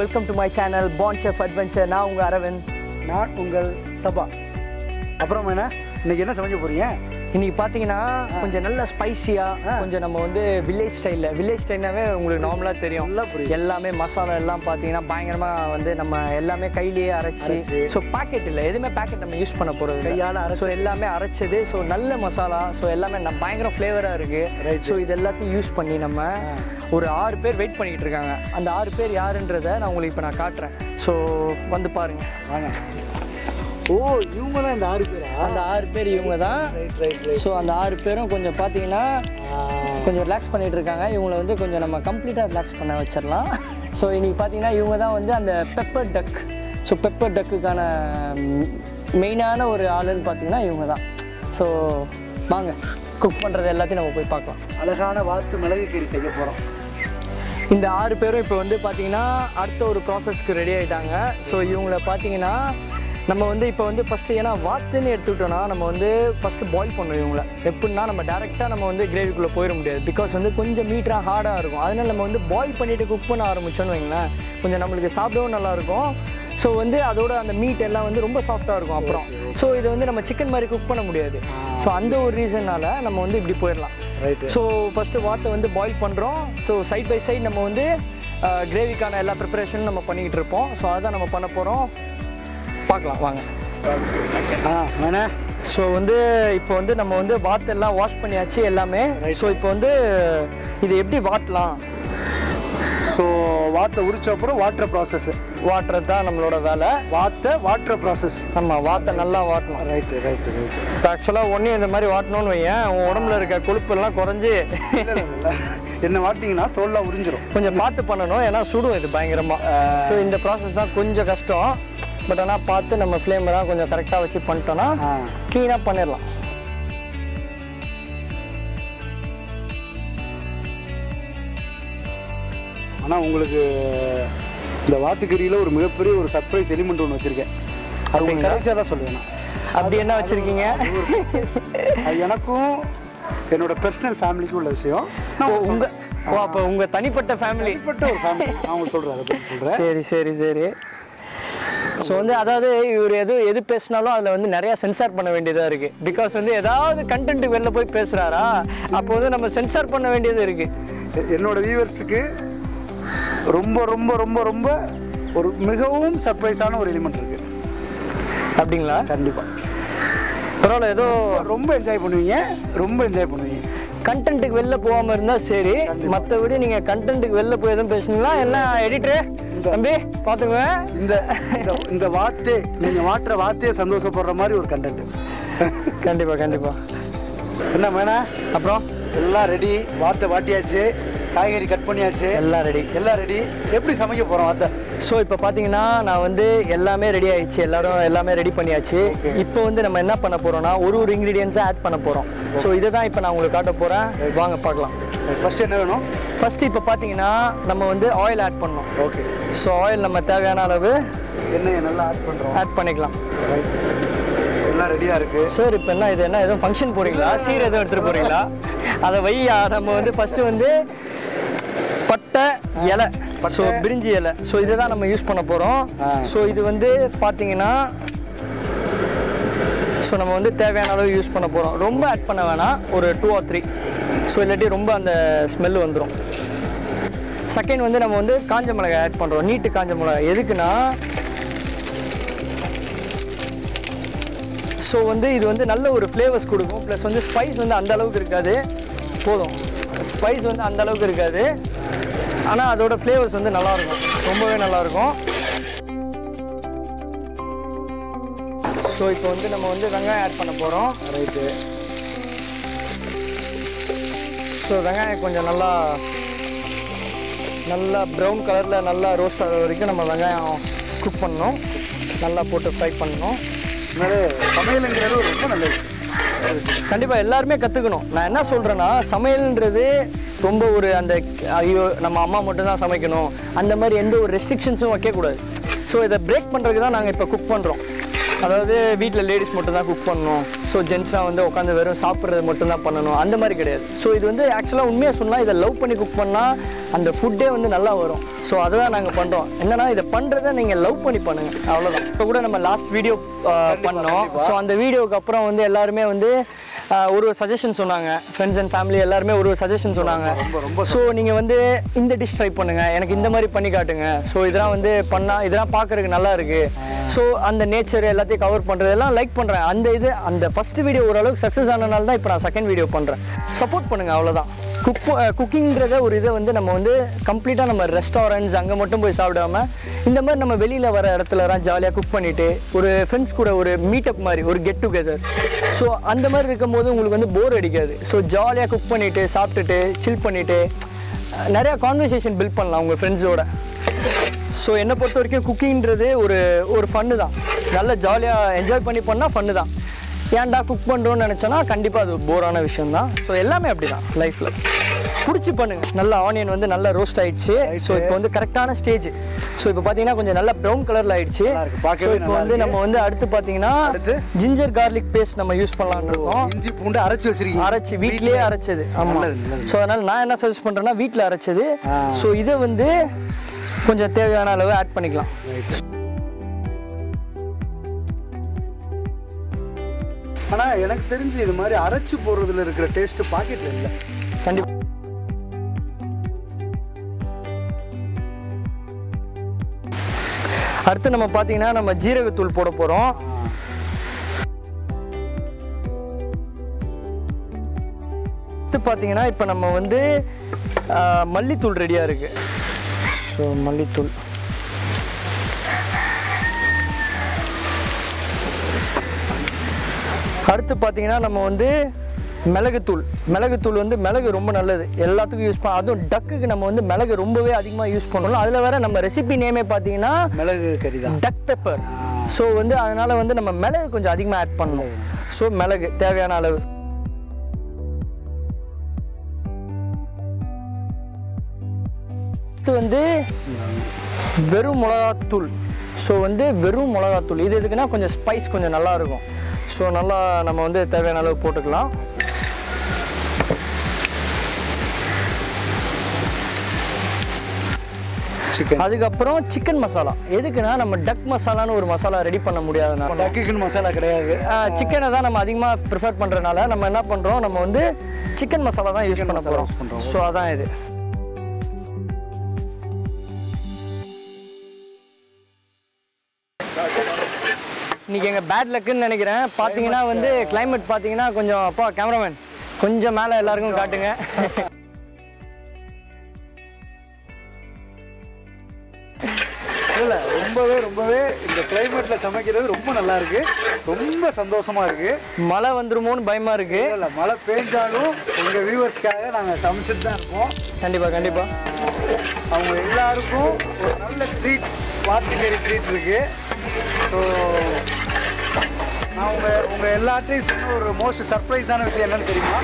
Welcome to my channel pan chef adventure நான் உங்கள் அரவிந்த். நான் உங்கள் சபா. அப்புறம் என்ன? இன்னைக்கு என்ன சமைக்க போகிறீங்க இன்னைக்கு பார்த்தீங்கன்னா கொஞ்சம் நல்ல ஸ்பைசியாக கொஞ்சம் நம்ம வந்து வில்லேஜ் ஸ்டைலில் வில்லேஜ் ஸ்டைல்னாவே உங்களுக்கு நார்மலாக தெரியும். எல்லாமே மசாலா எல்லாம் பார்த்தீங்கன்னா பயங்கரமாக வந்து நம்ம எல்லாமே கையிலேயே அரைச்சி ஸோ பாக்கெட் இல்லை எதுவுமே பாக்கெட் நம்ம யூஸ் பண்ண போகிறது கையால ஸோ எல்லாமே அரைச்சது ஸோ நல்ல மசாலா ஸோ எல்லாமே பயங்கர ஃப்ளேவராக இருக்குது ஸோ இது எல்லாத்தையும் யூஸ் பண்ணி நம்ம ஒரு ஆறு பேர் வெயிட் பண்ணிக்கிட்டு இருக்காங்க. அந்த ஆறு பேர் யாருன்றதை நான் உங்களுக்கு இப்போ நான் காட்டுறேன். ஸோ வந்து பாருங்கள் வாங்க. ஓ இவங்க தான் இந்த ஆறு அந்த ஆறு பேர் இவங்க தான். ஸோ அந்த ஆறு பேரும் கொஞ்சம் பார்த்தீங்கன்னா கொஞ்சம் ரிலாக்ஸ் பண்ணிட்டு இருக்காங்க இவங்களை வந்து கொஞ்சம் நம்ம கம்ப்ளீட்டாக ரிலாக்ஸ் பண்ண வச்சிடலாம். ஸோ இன்னைக்கு பார்த்தீங்கன்னா இவங்க தான் வந்து அந்த பெப்பர் டக் ஸோ பெப்பர் டக்குக்கான மெயினான ஒரு ஆளுன்னு பார்த்தீங்கன்னா இவங்க தான். ஸோ வாங்க குக் பண்ணுறது எல்லாத்தையும் நம்ம போய் பார்க்கலாம். அழகான வாத்து மிளகு கறி செய்ய போறோம். இந்த ஆறு பேரும் இப்போ வந்து பார்த்தீங்கன்னா அடுத்த ஒரு ப்ராசஸ்க்கு ரெடி ஆகிட்டாங்க ஸோ இவங்கள பார்த்தீங்கன்னா நம்ம வந்து இப்போ வந்து ஃபஸ்ட்டு ஏன்னா வாத்துன்னு எடுத்துக்கிட்டோம்னா நம்ம வந்து ஃபஸ்ட்டு பாயில் பண்ணணும் இவங்கள. எப்படின்னா நம்ம டேரெக்டாக நம்ம வந்து கிரேவிக்குள்ளே போயிட முடியாது. பிகாஸ் வந்து கொஞ்சம் மீட்டராக ஹார்டாக இருக்கும். அதனால நம்ம வந்து பாயில் பண்ணிவிட்டு குக் பண்ண ஆரம்பிச்சோன்னு வைங்களேன் கொஞ்சம் நம்மளுக்கு சாப்பிடவும் நல்லாயிருக்கும். ஸோ வந்து அதோட அந்த மீட் எல்லாம் வந்து ரொம்ப சாஃப்டாக இருக்கும் அப்புறம். ஸோ இதை வந்து நம்ம சிக்கன் மாதிரி குக் பண்ண முடியாது. ஸோ அந்த ஒரு ரீசன்னால நம்ம வந்து இப்படி போயிடலாம். ஸோ ஃபஸ்ட்டு வாத்தை வந்து பாயில் பண்ணுறோம் ஸோ சைட் பை சைடு நம்ம வந்து கிரேவிக்கான எல்லா ப்ரிப்பரேஷனும் நம்ம பண்ணிக்கிட்டு இருப்போம். ஸோ அதான் நம்ம பண்ண போகிறோம் பார்க்கலாம் வாங்க. ஆ வேணா ஸோ வந்து இப்போ வந்து நம்ம வந்து வாத்தெல்லாம் வாஷ் பண்ணியாச்சு எல்லாமே. ஸோ இப்போ வந்து இது எப்படி வாட்டலாம் ஸோ வாத்தை உரிச்ச அப்புறம் வாட்டர் ப்ராசஸ் வாட்டுறது தான் நம்மளோட வேலை. வாத்தை வாட்டர் ப்ராசஸ் நம்ம வாத்தை நல்லா வாட்டணும். ரைட்டு ரைட்டு ரைட்டு இப்போ ஆக்சுவலாக ஒன்றையும் இந்த மாதிரி வாட்டணும்னு வையேன். உன் உடம்புல இருக்க கொழுப்பெல்லாம் குறைஞ்சி. என்ன வாட்டிங்கன்னா தோல்லாம் உறிஞ்சிரும். கொஞ்சம் பார்த்து பண்ணணும் ஏன்னா சுடும் இது பயங்கரமாக ஸோ இந்த ப்ராசஸ் தான் கொஞ்சம் கஷ்டம். பட் ஆனால் பார்த்து நம்ம ஃப்ளேமெல்லாம் கொஞ்சம் கரெக்டாக வச்சு பண்ணிட்டோன்னா க்ளீனாக பண்ணிடலாம். ஆனால் உங்களுக்கு இந்த வாத்துக்கறியில் ஒரு மிகப்பெரிய ஒரு சர்ப்ரைஸ் எலிமெண்ட் ஒன்று வச்சுருக்கேன். அது உங்களுக்கு கடைசியாக தான் சொல்லுவேன். அப்படி என்ன வச்சுருக்கீங்க? அது எனக்கும் என்னோட பர்சனல் ஃபேமிலிக்கும் உள்ள விஷயம். ஓ அப்போ உங்கள் தனிப்பட்ட ஃபேமிலி தனிப்பட்ட ஒரு ஃபேமிலி நான் உங்களுக்கு சொல்கிறேன் சரி சரி சரி. ஸோ வந்து அதாவது இவர் எது எது பேசினாலும் அதில் வந்து நிறையா சென்சார் பண்ண வேண்டியதாக இருக்குது பிகாஸ் வந்து ஏதாவது கண்டென்ட் வெளில போய் பேசுகிறாரா அப்போ வந்து நம்ம சென்சார் பண்ண வேண்டியது இருக்குது என்னோட வியூவர்ஸுக்கு ரொம்ப ரொம்ப ரொம்ப ரொம்ப ஒரு மிகவும் சர்ப்ரைஸான ஒரு எலிமெண்ட் இருக்குது அப்படிங்களா? கண்டிப்பாக பரவாயில்ல ஏதோ ரொம்ப என்ஜாய் பண்ணுவீங்க ரொம்ப என்ஜாய் பண்ணுவீங்க. கண்டென்ட்டுக்கு வெளில போகாமல் இருந்தால் சரி மற்றபடி நீங்கள் கண்டென்ட்டுக்கு வெளில போய் எதுவும் பேசுனீங்களா? என்ன எடிட்டரு தம்பி பார்த்துங்க இந்த இந்த- வார்த்தை நீங்கள் வாட்டுற வார்த்தையை சந்தோஷப்படுற மாதிரி ஒரு கண்டென்ட் கண்டிப்பாக கண்டிப்பாக என்ன வேணா அப்புறம்? எல்லாம் ரெடி வார்த்தை வாட்டியாச்சு. காய்கறி கட் பண்ணியாச்சு. எல்லாம் ரெடி எல்லாம் ரெடி எப்படி சமைக்க போகிறோம் வார்த்தை? ஸோ இப்போ பார்த்தீங்கன்னா நான் வந்து எல்லாமே ரெடி ஆயிடுச்சு. எல்லாரும் எல்லாமே ரெடி பண்ணியாச்சு. இப்போ வந்து நம்ம என்ன பண்ண போகிறோம்னா ஒரு ஒரு இன்க்ரீடியன்ஸை ஆட் பண்ண போகிறோம் ஸோ இதை தான் இப்போ நான் உங்களுக்கு காட்ட போகிறேன் வாங்க பார்க்கலாம். ஃபர்ஸ்ட் என்ன வேணும்? ஃபஸ்ட்டு இப்போ பார்த்தீங்கன்னா நம்ம வந்து ஆயில் ஆட் பண்ணணும். ஓகே ஸோ ஆயில் நம்ம தேவையான அளவு எண்ணெயை நல்லா ஆட் பண்ணுறோம் ஆட் பண்ணிக்கலாம். எல்லாம் ரெடியாக இருக்குது சார் இப்போ என்ன இது என்ன எதுவும் ஃபங்க்ஷன் போகிறீங்களா சீர் எதுவும் எடுத்துகிட்டு போகிறீங்களா அதை வையா நம்ம வந்து ஃபஸ்ட்டு வந்து பட்டை இலை. ஸோ பிரிஞ்சி இலை. ஸோ இதை தான் நம்ம யூஸ் பண்ண போகிறோம். ஸோ இது வந்து பார்த்தீங்கன்னா ஸோ நம்ம வந்து தேவையான அளவு யூஸ் பண்ண போகிறோம் ரொம்ப ஆட் பண்ண வேணாம். ஒரு டூ ஆர் த்ரீ ஸோ இல்லாட்டி ரொம்ப அந்த ஸ்மெல் வந்துடும் செகண்ட் வந்து நம்ம வந்து காஞ்ச மிளகாய் ஆட் பண்ணுறோம் நீட்டு காஞ்ச மிளகாய் எதுக்குன்னா ஸோ வந்து இது வந்து நல்ல ஒரு ஃப்ளேவர்ஸ் கொடுக்கும். ப்ளஸ் வந்து ஸ்பைஸ் வந்து அந்த அளவுக்கு இருக்காது. போதும். ஸ்பைஸ் வந்து அந்த அளவுக்கு இருக்காது. ஆனால் அதோட ஃப்ளேவர்ஸ் வந்து நல்லாயிருக்கும். ரொம்பவே நல்லாயிருக்கும். ஸோ இப்போ வந்து நம்ம வந்து வெங்காயம் ஆட் பண்ண போகிறோம் ரைட்டு ஸோ வெங்காயம் கொஞ்சம் நல்லா நல்லா ப்ரௌன் கலரில் நல்லா ரோஸ்ட் ஆகிற வரைக்கும் நம்ம வெங்காயம் குக் பண்ணணும். நல்லா போட்டு ஃப்ரை பண்ணணும். சமையலுங்கிறது ரொம்ப நல்லது. கண்டிப்பாக எல்லாருமே கற்றுக்கணும் நான் என்ன சொல்கிறேன்னா சமையல்ன்றது ரொம்ப ஒரு அந்த ஐயோ நம்ம அம்மா மட்டும்தான் சமைக்கணும். அந்த மாதிரி எந்த ஒரு ரெஸ்ட்ரிக்ஷன்ஸும் வைக்கக்கூடாது. ஸோ இதை பிரேக் பண்ணுறதுக்கு தான் நாங்கள் இப்போ குக் பண்ணுறோம் அதாவது வீட்டில் லேடிஸ் மட்டும் தான் குக் பண்ணணும் ஸோ ஜென்ஸ்லாம் வந்து உட்காந்து வெறும் சாப்பிட்றது மட்டும் தான் பண்ணணும். அந்த மாதிரி கிடையாது. ஸோ இது வந்து ஆக்சுவலாக உண்மையாக சொன்னால் இதை லவ் பண்ணி குக் பண்ணால் அந்த ஃபுட்டே வந்து நல்லா வரும். ஸோ அதை தான் நாங்கள் பண்ணுறோம் என்னன்னா இதை பண்ணுறதை நீங்கள் லவ் பண்ணி பண்ணுங்க. அவ்வளோதான் இப்போ கூட நம்ம லாஸ்ட் வீடியோ பண்ணோம். ஸோ அந்த வீடியோக்கு அப்புறம் வந்து எல்லாருமே வந்து ஒரு சஜஷன் சொன்னாங்க. ஃப்ரெண்ட்ஸ் அண்ட் ஃபேமிலி எல்லாருமே ஒரு சஜஷன் சொன்னாங்க. ஸோ நீங்கள் வந்து இந்த டிஷ் ட்ரை பண்ணுங்க. எனக்கு இந்த மாதிரி பண்ணி காட்டுங்க. ஸோ இதெல்லாம் வந்து பண்ணால் இதெல்லாம் பார்க்கறதுக்கு நல்லா இருக்கு. ஸோ அந்த நேச்சர் எல்லாத்தையும் கவர் பண்ணுறதெல்லாம் லைக் பண்ணுறேன் அந்த இது அந்த ஃபர்ஸ்ட் வீடியோ ஓரளவுக்கு சக்ஸஸ் ஆனனால தான் இப்போ நான் செகண்ட் வீடியோ பண்ணுறேன் சப்போர்ட் பண்ணுங்க அவ்வளோதான் குக் uh, குக்கிங்கிறத ஒரு இதை வந்து நம்ம வந்து கம்ப்ளீட்டாக நம்ம ரெஸ்டாரண்ட்ஸ் அங்கே மட்டும் போய் சாப்பிடாம இந்த மாதிரி நம்ம வெளியில் வர இடத்துலலாம் ஜாலியாக குக் பண்ணிவிட்டு ஒரு ஃப்ரெண்ட்ஸ் கூட ஒரு மீட்டப் மாதிரி ஒரு கெட் டுகெதர் ஸோ அந்த மாதிரி இருக்கும்போது உங்களுக்கு வந்து போர் அடிக்காது. ஸோ ஜாலியாக குக் பண்ணிவிட்டு சாப்பிட்டுட்டு சில் பண்ணிவிட்டு நிறையா கான்வர்சேஷன் பில்ட் பண்ணலாம் உங்கள் ஃப்ரெண்ட்ஸோட ஸோ என்னை பொறுத்த வரைக்கும் குக்கிங்கிறது ஒரு ஒரு ஃபன்னு தான். நல்ல ஜாலியாக என்ஜாய் பண்ணி பண்ணால் ஃபன்னு தான். ஏன்டா குக் பண்ணுறோன்னு நினச்சோன்னா கண்டிப்பாக அது போரான விஷயம் தான் ஸோ எல்லாமே அப்படி தான் லைஃப்பில் பிடிச்சி பண்ணுங்க. நல்ல ஆனியன் வந்து நல்லா ரோஸ்ட் ஆயிடுச்சு. ஸோ இப்போ வந்து கரெக்டான ஸ்டேஜ் ஸோ இப்போ பார்த்தீங்கன்னா கொஞ்சம் நல்லா ப்ரௌன் கலரில் ஆயிடுச்சு. ஸோ இப்போ வந்து. நம்ம வந்து அடுத்து பார்த்தீங்கன்னா? ஜிஞ்சர் கார்லிக் பேஸ்ட் நம்ம யூஸ் பண்ணலாம்னு இருக்கோம். இஞ்சி பூண்டு அரைச்சு வச்சிருக்கீங்க. அரைச்சி வீட்லயே அரைச்சது. ஆமாம். ஸோ அதனால் நான் என்ன சஜஸ்ட் பண்ணுறேன்னா வீட்டில் அரைச்சது. ஸோ இதை வந்து கொஞ்சம் தேவையான அளவு ஆட் பண்ணிக்கலாம். ஆனா எனக்கு தெரிஞ்சு இது மாதிரி அரைச்சு போடுறதுல இருக்கிற டேஸ்ட் பாக்கெட்ல இல்ல. கண்டிப்பாக அடுத்து நம்ம பார்த்தீங்கன்னா நம்ம ஜீரகத்தூள் போட போகிறோம் அடுத்து பார்த்தீங்கன்னா இப்போ நம்ம வந்து மல்லித்தூள் ரெடியாக இருக்குது ஸோ மல்லித்தூள். அடுத்து பார்த்தீங்கன்னா நம்ம வந்து மிளகுத்தூள். மிளகுத்தூள் வந்து மிளகு ரொம்ப நல்லது. எல்லாத்துக்கும் யூஸ் பண்ண அதுவும் டக்குக்கு நம்ம வந்து மிளகு ரொம்பவே அதிகமாக யூஸ் பண்ணுறோம் அதில் வேற நம்ம ரெசிபி நேமே பார்த்தீங்கன்னா மிளகு கறி தான். டக் பெப்பர் ஸோ வந்து அதனால் வந்து நம்ம மிளகு கொஞ்சம் அதிகமாக ஆட் பண்ணணும். ஸோ மிளகு தேவையான அளவு. இது வந்து வெறும் மிளகாத்தூள். ஸோ வந்து வெறும் மிளகாத்தூள். இது எதுக்குன்னா கொஞ்சம் ஸ்பைஸ் கொஞ்சம் நல்லா இருக்கும் ஸோ நல்லா நம்ம வந்து தேவையான அளவு போட்டுக்கலாம். அதுக்கப்புறம் சிக்கன் மசாலா எதுக்குன்னா நம்ம டக் மசாலான்னு ஒரு மசாலா ரெடி பண்ண முடியாதுனால டக்குக்குன்னு மசாலா கிடையாது. சிக்கனை தான் நம்ம அதிகமாக ப்ரிஃபர் பண்ணுறதுனால நம்ம என்ன பண்ணுறோம் நம்ம வந்து சிக்கன் மசாலா தான் யூஸ் பண்ண போகிறோம். ஸோ அதான் இது. இன்னைக்கு எங்கள் பேட் லக்குன்னு நினைக்கிறேன். பார்த்தீங்கன்னா வந்து climate பார்த்தீங்கன்னா கொஞ்சம் அப்பா கேமராமேன் கொஞ்சம் மேலே எல்லாருக்கும் காட்டுங்க. இல்ல ரொம்பவே ரொம்பவே இந்த கிளைமேட்ல சமைக்கிறது ரொம்ப நல்லா இருக்கு. ரொம்ப சந்தோஷமா இருக்கு. மழை வந்துருமோன்னு பயமாக இருக்குது இல்ல மழை பெஞ்சாலும் உங்க வியூவர்ஸ்க்காக நாங்க சமைச்சிட்டு தான் இருக்கோம். கண்டிப்பாக கண்டிப்பாக அவங்க எல்லாருக்கும் ஒரு நல்ல ட்ரீட் வார்த்தைக்கறி ட்ரீட் இருக்கு. ஸோ நான் உங்க உங்க எல்லாத்தையும் சொன்ன ஒரு மோஸ்ட் சர்ப்ரைஸான விஷயம் என்னன்னு தெரியுமா?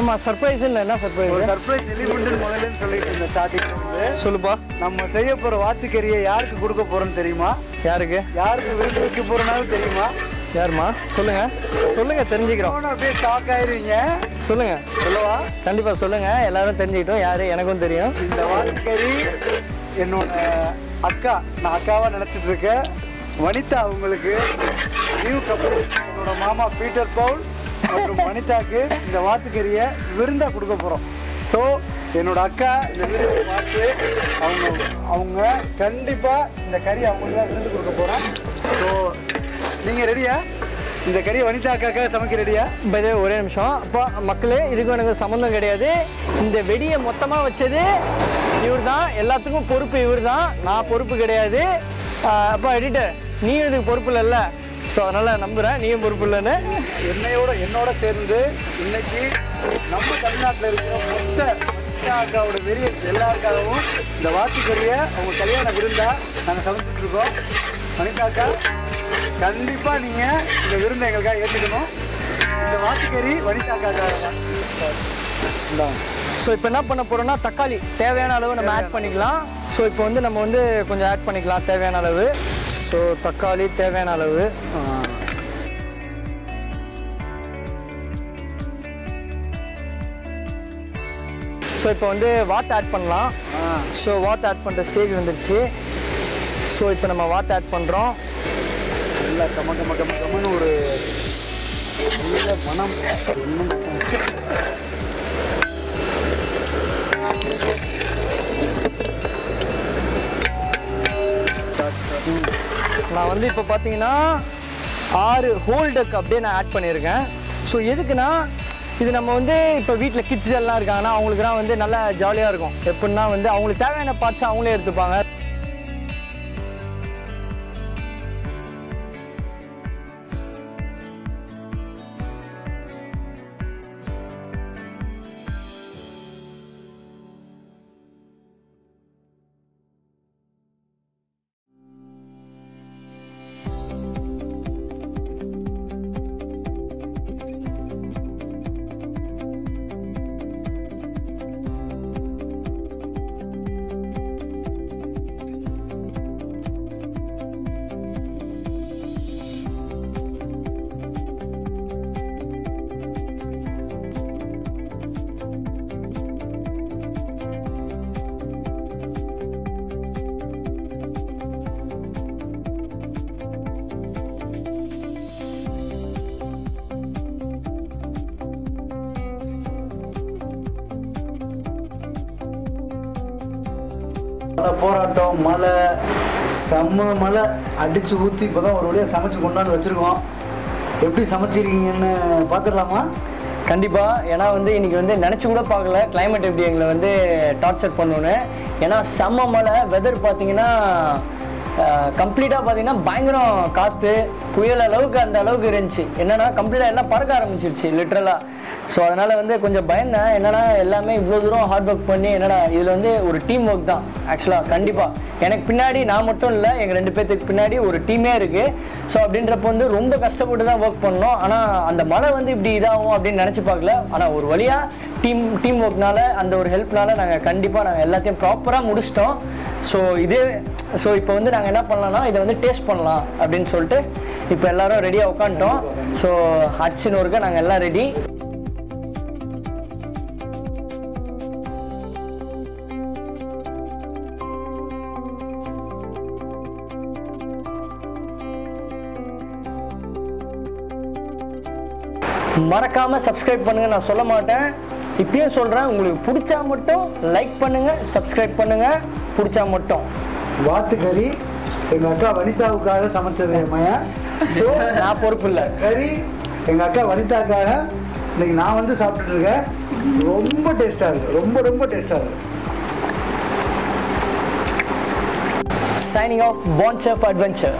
ஆமாம் சர்ப்ரைஸ் இல்லை என்ன சர்ப்ரைஸ் சர்ப்ரைஸ் எலிமெண்ட் முதல்லன்னு சொல்லிட்டு இருந்த ஸ்டார்டிங்ல இருந்து சொல்லுப்பா. நம்ம செய்ய போற வாத்துக்கறியை யாருக்கு கொடுக்க போறோம்னு தெரியுமா? யாருக்கு? யாருக்கு விருந்து வைக்க போறோம்னாலும் தெரியுமா? யாருமா சொல்லுங்க. சொல்லுங்க தெரிஞ்சுக்கிறோம். அப்படியே ஷாக் ஆயிருவீங்க. சொல்லுங்க. சொல்லவா? கண்டிப்பா சொல்லுங்க. எல்லாரும் தெரிஞ்சுக்கிட்டோம். யாரு? எனக்கும் தெரியும். இந்த வாத்துக்கறி என்னோட அக்கா. நான் அக்காவா நினைச்சிட்டு இருக்கேன் வனிதா உங்களுக்கு நியூ கப்பல் என்னோட மாமா பீட்டர் பவுல் மற்றும் வனிதாக்கு இந்த வாத்துக்கறியை விருந்தா கொடுக்க போறோம். ஸோ என்னோட அக்கா இந்த வீடியோ பார்த்து அவங்க அவங்க கண்டிப்பா இந்த கறி அவங்களுக்கு தான் விருந்து கொடுக்க போறோம். ஸோ நீங்க ரெடியா இந்த கறியை வனிதா அக்காக்காக சமைக்க ரெடியா way, ஒரே நிமிஷம். அப்பா மக்களே இதுக்கும் எனக்கு சம்மந்தம் கிடையாது. இந்த வெடியை மொத்தமாக வச்சது இவர் தான் எல்லாத்துக்கும் பொறுப்பு இவர் தான் நான் பொறுப்பு கிடையாது. அப்பா எடிட்டர் நீ இதுக்கு பொறுப்பு இல்லைல்ல? ஸோ அதனால் நம்புகிறேன் நீயும் பொறுப்பு இல்லைன்னு. என்னையோட என்னோட சேர்ந்து இன்னைக்கு நம்ம தமிழ்நாட்டில் இருக்கிற மொத்த அக்காவோட வெறிய எல்லாருக்காகவும் இந்த வாத்துக்கறியை அவங்க கல்யாண விருந்தா நாங்கள் சமைச்சிட்டு அக்கா கண்டிப்பாக நீங்கள் இந்த விருந்தை எங்களுக்காக ஏற்றுக்கணும் இந்த வாத்துக்கறி இந்தாங்க. ஸோ இப்போ என்ன பண்ண போகிறோம்னா தக்காளி தேவையான அளவு நம்ம ஆட் பண்ணிக்கலாம். ஸோ இப்போ வந்து நம்ம வந்து கொஞ்சம் ஆட் பண்ணிக்கலாம் தேவையான அளவு. ஸோ தக்காளி தேவையான அளவு. ஸோ இப்போ வந்து வாட் ஆட் பண்ணலாம். ஸோ வாட் ஆட் பண்ணுற ஸ்டேஜ் வந்துருச்சு. ஸோ இப்போ நம்ம வாட் ஆட் பண்ணுறோம் நல்லா கம கம கம கமன்னு ஒரு நல்ல மனம். நான் வந்து இப்போ பார்த்தீங்கன்னா ஆறு ஹோல்டக் அப்படியே நான் ஆட் பண்ணியிருக்கேன். ஸோ எதுக்குன்னா இது நம்ம வந்து இப்போ வீட்டில் கிட்ஸ் எல்லாம் இருக்காங்கன்னா அவங்களுக்குலாம் வந்து நல்லா ஜாலியாக இருக்கும். எப்படின்னா வந்து அவங்களுக்கு தேவையான பார்ட்ஸ் அவங்களே எடுத்துப்பாங்க. போராட்டம் மழை செம்ம மழை அடித்து ஊற்றி இப்போ தான் ஒரு வழியாக சமைச்சு கொண்டாந்து வச்சுருக்கோம். எப்படி சமைச்சிருக்கீங்கன்னு பார்த்துடலாமா? கண்டிப்பாக ஏன்னா வந்து இன்றைக்கி வந்து நினச்சி கூட பார்க்கல. கிளைமேட் எப்படி எங்களை வந்து டார்ச்சர் பண்ணணுன்னு ஏன்னா செம்ம மழை வெதர் பார்த்தீங்கன்னா கம்ப்ளீட்டாக பார்த்தீங்கன்னா பயங்கரம் காற்று புயல் அளவுக்கு அந்த அளவுக்கு இருந்துச்சு. என்னன்னா கம்ப்ளீட்டாக எல்லாம் பறக்க ஆரம்பிச்சிருச்சு லிட்ரலாக ஸோ அதனால் வந்து கொஞ்சம் பயந்தேன். என்னன்னா எல்லாமே இவ்வளோ தூரம் ஹார்ட் ஒர்க் பண்ணி என்னடா இதில் வந்து ஒரு டீம் ஒர்க் தான் ஆக்சுவலாக கண்டிப்பாக எனக்கு பின்னாடி நான் மட்டும் இல்லை எங்கள் ரெண்டு பேர்த்துக்கு பின்னாடி ஒரு டீமே இருக்குது ஸோ அப்படின்றப்ப வந்து ரொம்ப கஷ்டப்பட்டு தான் ஒர்க் பண்ணோம். ஆனால் அந்த மழை வந்து இப்படி இதாகும் அப்படின்னு நினச்சி பார்க்கல. ஆனால் ஒரு வழியாக டீம் டீம் ஒர்க்னால அந்த ஒரு ஹெல்ப்னால நாங்கள் கண்டிப்பாக நாங்கள் எல்லாத்தையும் ப்ராப்பராக முடிச்சிட்டோம். ஸோ இது ஸோ இப்போ வந்து நாங்கள் என்ன பண்ணலாம்னா இதை வந்து டேஸ்ட் பண்ணலாம் அப்படின்னு சொல்லிட்டு இப்போ எல்லாரும் ரெடியாக உட்காந்துட்டோம். ஸோ ஹட்சின்னு ஒருக்க நாங்கள் எல்லாம் ரெடி மறக்காம சப்ஸ்கிரைப் பண்ணுங்க. நான் சொல்ல மாட்டேன். இப்பயும் சொல்றேன். உங்களுக்கு பிடிச்சா மட்டும் லைக் பண்ணுங்க சப்ஸ்கிரைப் பண்ணுங்க. பிடிச்சா மட்டும். வாத்துக்கறி எங்கள் அக்கா வனிதாவுக்காக சமைச்சது மையன் ஸோ நான் பொறுப்பு இல்லை கறி எங்கள் அக்கா வனிதாக்காக இன்னைக்கு நான் வந்து சாப்பிட்டுட்டு இருக்கேன். ரொம்ப டேஸ்ட்டாக இருக்குது ரொம்ப ரொம்ப டேஸ்ட்டாக இருக்குது signing off pan chef adventure